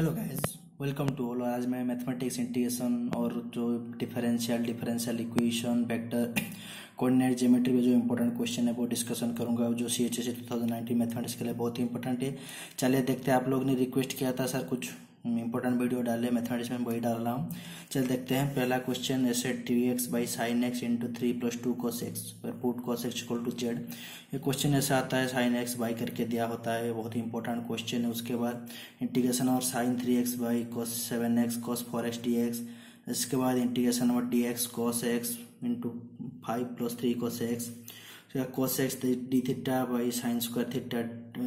Hello guys welcome to all आज मैं mathematics integration और जो differential differential equation vector coordinate geometry में जो इंपॉर्टेंट क्वेश्चन है, वो डिस्कशन करूँगा। जो C H S two thousand nineteen mathematics के लिए बहुत ही इंपॉर्टेंट है। चलिए देखते हैं, आप लोग ने रिक्वेस्ट किया था सर कुछ इंपॉर्टेंट वीडियो डाले मैथमेटिक्स में वही डाल रहा हूँ। चल देखते हैं, पहला क्वेश्चन ऐसे T X by sine X into three plus two cos X put cos X equal to Z ये क्वेश्चन ऐसा आता है साइन एक्स बाई करके दिया होता है, बहुत ही इंपॉर्टेंट क्वेश्चन है। उसके बाद इंटीग्रेशन और sine three X by cos seven X cos four X D X इसके बाद integration number D X cos X into five plus three cos X cos X D theta by sine square theta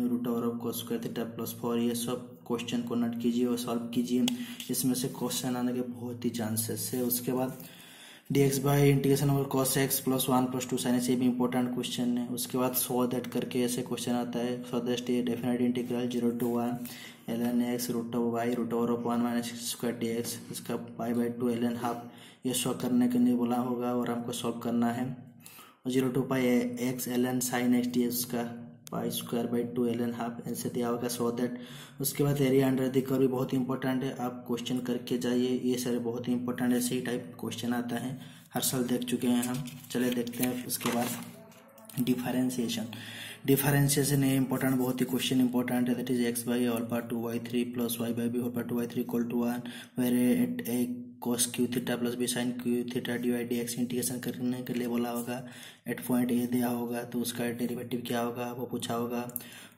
root over of cos square theta plus four ये सब question को note कीजिए और solve कीजिए। इसमें से question आने के बहुत ही चांसेस है। उसके बाद D X by integration over cos X plus one plus two sine ये भी इंपॉर्टेंट क्वेश्चन है। उसके बाद सो दैट करके ऐसे क्वेश्चन आता है। So that definite integral zero to one L N X root of Y root over of one minus square D X इसका pi by two L N half ये solve करने के लिए बोला होगा और हमको सॉल्व करना है। Zero to pi X L N sine X D X का pi square by two L N half answer दिया होगा सो दैट उसके बाद एरिया अंडर द कर्व भी बहुत इंपॉर्टेंट है। आप क्वेश्चन करके जाइए। ये सारे बहुत ही इंपॉर्टेंट ऐसे ही टाइप क्वेश्चन आता है। हर साल देख चुके हैं हम। चले देखते हैं उसके बाद। डिफरेंशिएशन डिफरेंशिएशन ये इंपॉर्टेंट बहुत ही क्वेश्चन इंपॉर्टेंट है that is X by all power two Y three plus Y by B all power two Y three equal to one where at A cos Q theta plus B sine Q theta D Y D X integration करने के लिए बोला होगा eight point A दिया होगा तो उसका derivative क्या होगा, वो पूछा होगा।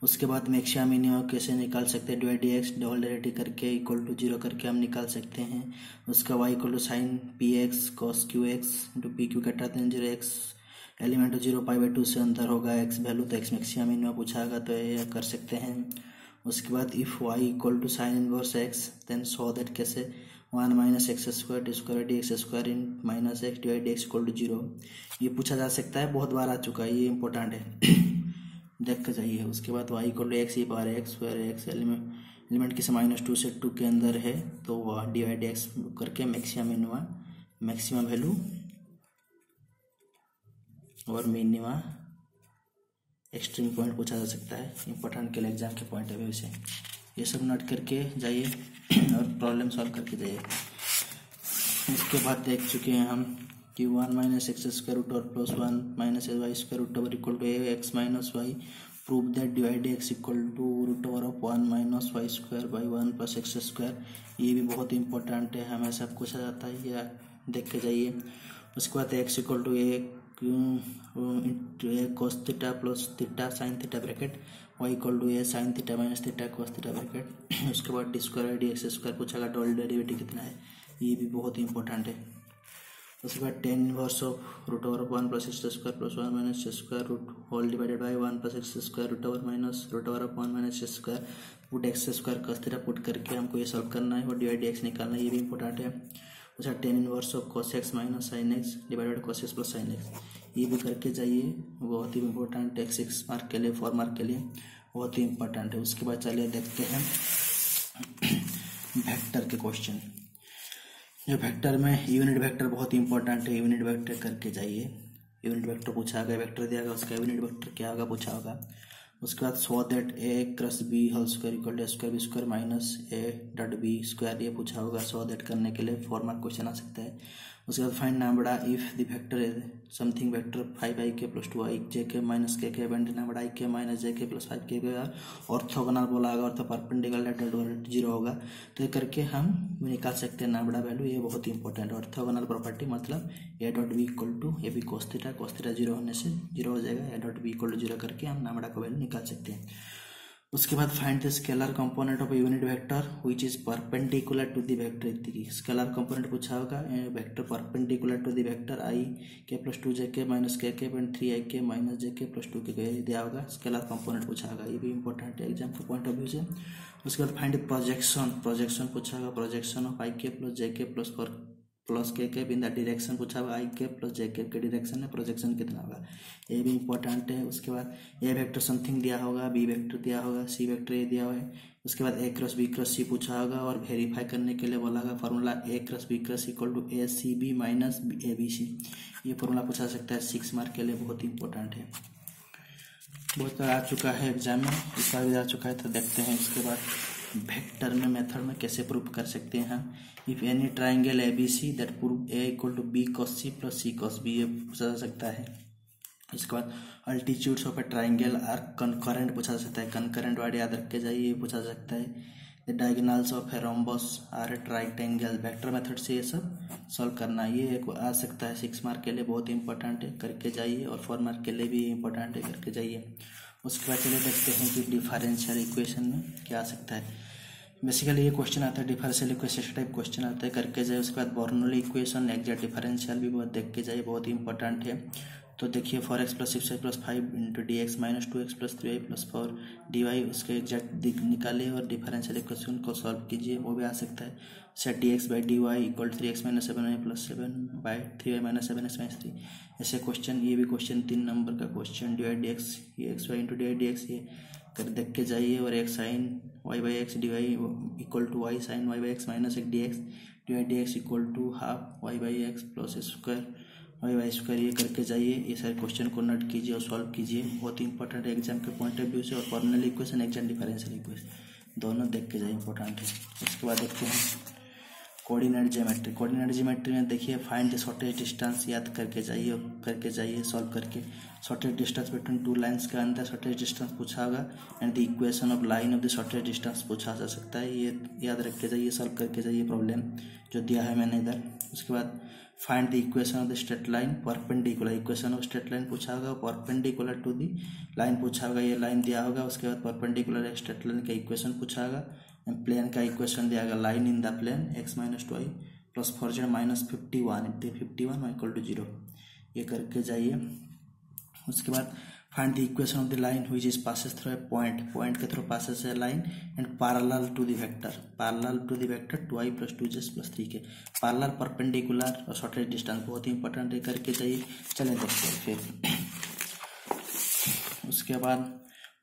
उसके बाद मैक्सिमम मिनिमम कैसे निकाल सकते हैं D Y D X double derivative करके इक्वल टू ज़ीरो करके हम निकाल सकते हैं। उसका Y equal to sine P X cos Q X into P Q कटाते हैं zero X element zero pi by two से अंदर होगा, एक्स वैल्यू तो एक्स मैक्सिमम मिनिमम पूछा तो ये कर सकते हैं। उसके बाद if Y equal to sine inverse X then so that कैसे? One minus X square D square D X square in minus X D D X equal to zero ये पूछा जा सकता है, बहुत बार आ चुका है, ये इंपॉर्टेंट है। देख के जाइए, उसके बाद Y equal to X E power X square X element element किसे माइनस टू से टू के अंदर है तो वह वाई एक्स करके मैक्सिमम मिनिमा मैक्सिमम वैल्यू और मिनिमा एक्सट्रीम पॉइंट पूछा जा सकता है इंपॉर्टेंट के लिए एग्ज़ाम के पॉइंट ऑफ़ व्यू से ये सब नोट करके जाइए और प्रॉब्लम सॉल्व करके जाइए। इसके बाद देख चुके हैं हम कि one minus x square root और plus one minus y square root over equal to x minus y prove that divide x equal to root over of one minus y square by one plus x square ये भी बहुत important है, हमें सब आ जाता है, या देख के जाइए। उसके बाद एक्स इक्वल टू एक cos theta plus theta sine theta bracket y equal to a sine theta minus theta cos theta bracket, उसके बाद d square d x square पूछेगा डबल डेरिवेटिव कितना है ये भी बहुत ही इंपॉर्टेंट है उसके बाद tan inverse of root over one plus x square plus one minus x square root whole divided by one plus x square root over minus root over one minus x square put x square cos theta put करके हमको ये solve करना है और divide x निकालना ये भी important है। उसका tan inverse of cos x minus sine x divided cos x plus sine x ये भी करके जाइए, बहुत ही इंपॉर्टेंट है सिक्स मार्क के लिए फोर मार्क के लिए, बहुत ही इंपॉर्टेंट है। उसके बाद चलिए देखते हैं वेक्टर के क्वेश्चन जो वेक्टर में यूनिट वेक्टर बहुत ही इंपॉर्टेंट है यूनिट वेक्टर करके जाइए। यूनिट वेक्टर पूछा गया वेक्टर दिया गया, उसका यूनिट वेक्टर क्या होगा, पूछा होगा। उसके बाद so that a cross b whole square equal to square b square minus a dot b square, ये पूछा होगा सो दैट करने के लिए फॉर्मेट क्वेश्चन आ सकता है। उसके बाद फाइंड नाम बड़ा if the vector is something vector five i k plus two आई जे के माइनस के के बैंड नाम बड़ा आई के माइनस जे के प्लस फाइव के ऑर्थोगोनल बोला होगा ऑर्थो परपेंडिकुलर डेट ज़ीरो होगा। तो ये करके हम निकाल सकते हैं नाम बड़ा वैल्यू ये बहुत इंपॉर्टेंट है। ऑर्थोगोनल प्रॉपर्टी मतलब a dot b equal to a b cos theta cos theta zero होने से ज़ीरो हो जाएगा a dot b equal to zero करके हम नाम बड़ा का वैल्यू निकाल सकते हैं। उसके बाद find the scalar component of unit vector which is perpendicular to the vector scalar component पूछा होगा vector perpendicular to the vector i k plus two जे के माइनस के के पॉइंट थ्री आई के minus J k plus to के दिया होगा। Scalar component पूछा होगा, ये भी इंपॉर्टेंट है एग्ज़ाम पॉइंट ऑफ़ व्यू से। उसके बाद फाइंड प्रोजेक्शन प्रोजेक्शन पूछा होगा projection of I k plus j k plus plus के के इन द डायरेक्शन पूछा हुआ आई के प्लस जे के के डायरेक्शन में प्रोजेक्शन कितना होगा? ये भी इंपॉर्टेंट है, उसके बाद ए वेक्टर समथिंग दिया होगा, बी वेक्टर दिया होगा, सी वेक्टर ए दिया हुआ है उसके बाद a cross b cross c पूछा होगा और वेरीफाई करने के लिए बोला होगा formula a cross b cross equal to a c b minus a b c ये फॉर्मूला पूछा सकता है सिक्स मार्क के लिए बहुत इंपॉर्टेंट है। बहुत बार आ चुका है एग्ज़ाम में, इस बार भी आ चुका है तो देखते हैं इसके बाद। वेक्टर में मेथड में कैसे प्रूव कर सकते हैं? If any triangle a b c that prove a equal to b cos c plus c cos b ये पूछा जा सकता है। इसके बाद altitudes of a triangle are concurrent पूछा जा सकता है। कनकरेंट वर्ड याद रख के जाइए, ये पूछा जा सकता है। The diagonals of a rhombus are at right angle vector method से ये सब सॉल्व करना, ये एक आ सकता है। सिक्स मार्क के लिए बहुत इंपॉर्टेंट है, करके जाइए। और फोर मार्क के लिए भी इंपॉर्टेंट है, करके जाइए। उसके बाद चलिए देखते हैं कि डिफरेंशियल इक्वेशन में क्या आ सकता है। बेसिकली ये क्वेश्चन आता है डिफरेंशियल इक्वेशन टाइप क्वेश्चन आता है। करके जाए, उसके बाद बॉर्नोली इक्वेशन एग्जैक्ट डिफरेंशियल भी बहुत देख के जाए, बहुत इंपॉर्टेंट है। तो देखिए four x plus six plus five into d x minus two x plus three y plus four d y उसके एग्जैक्ट निकालिए और डिफरेंशियल इक्वेशन को सॉल्व कीजिए, वो भी आ सकता है। Set d x by d y equal three x minus seven y plus seven by three y minus seven x minus three ऐसे क्वेश्चन ये भी क्वेश्चन तीन नंबर का question d y d x ये x y into d y d x ये कर देख के जाइए और एक sine y by x d y equal to y sine y by x minus एक d x d y d x equal to half y by x plus square square ये करके जाइए, ये सारे क्वेश्चन को नोट कीजिए और solve कीजिए। बहुत ही इंपॉर्टेंट है एग्ज़ाम के पॉइंट ऑफ़ व्यू से और फॉर्नल इक्वेशन एग्ज़ाम डिफरेंशियल इक्वेशन दोनों देख के जाइए इंपॉर्टेंट है। उसके बाद देखते हैं। कोऑर्डिनेट ज्योमेट्री कोऑर्डिनेट ज्योमेट्री में देखिए फाइंड द शॉर्टेज डिस्टेंस याद करके जाइए करके जाइए सॉल्व करके। Shortest distance between two lines के अंदर शॉर्टेज डिस्टेंस पूछा होगा and the equation of line of the shortest distance पूछा जा सकता है। ये याद रख के जाइए सॉल्व करके जाइए प्रॉब्लम जो दिया है मैंने इधर। उसके बाद find the equation of the straight line perpendicular equation of straight line पूछा होगा परपेंडिकुलर टू दी लाइन पूछा होगा, ये लाइन दिया होगा। उसके बाद परपेंडिकुलर स्ट्रेट लाइन का इक्वेशन पूछा होगा। प्लेन का इक्वेशन दिया गया line in the plane x minus two i plus four z minus fifty one into fifty one equal to zero ये करके जाइए। उसके बाद find the equation of the line हुई is passes through a point point के through passes a line and parallel to the vector parallel to the vector two i plus two j plus three के parallel perpendicular और shortest distance बहुत ही important है। करके जाइए। चलें देखते हैं फिर। उसके बाद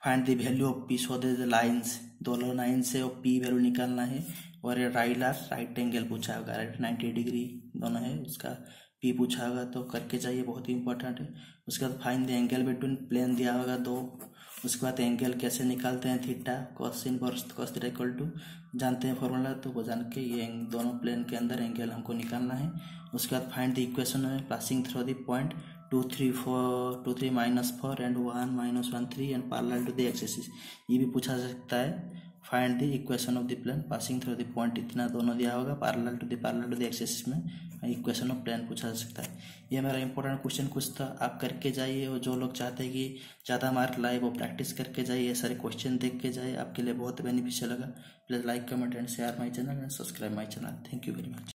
find the value of p so the lines दोनों लाइन से और पी वैल्यू निकालना है। और ये राइलर राइट एंगल पूछा होगा राइट नाइन्टी डिग्री दोनों है, उसका पी पूछा होगा तो करके जाइए, बहुत ही इंपॉर्टेंट है। उसके बाद find the angle between plane दिया होगा दो। उसके बाद एंगल कैसे निकालते हैं theta cos in cos theta equal to जानते हैं फॉर्मूला तो वो जान के ये दोनों प्लेन के अंदर एंगल हमको निकालना है। उसके बाद फाइंड द इक्वेशन है passing through the point two three four two three minus four and one minus one three and parallel to the axis ये भी पूछा जा सकता है। Find the equation of the plane passing through the point इतना दोनों दिया होगा। Parallel to the parallel to the axis में इक्वेशन ऑफ़ प्लेन पूछा जा सकता है। ये मेरा इंपॉर्टेंट क्वेश्चन कुछ था। आप करके जाइए और जो लोग चाहते हैं कि ज़्यादा मार्क लाए, वो प्रैक्टिस करके जाइए। ये सारे क्वेश्चन देख के जाइए। आपके लिए बहुत बेनिफिशियल लगा। Please like comment and share my channel and subscribe my channel thank you very much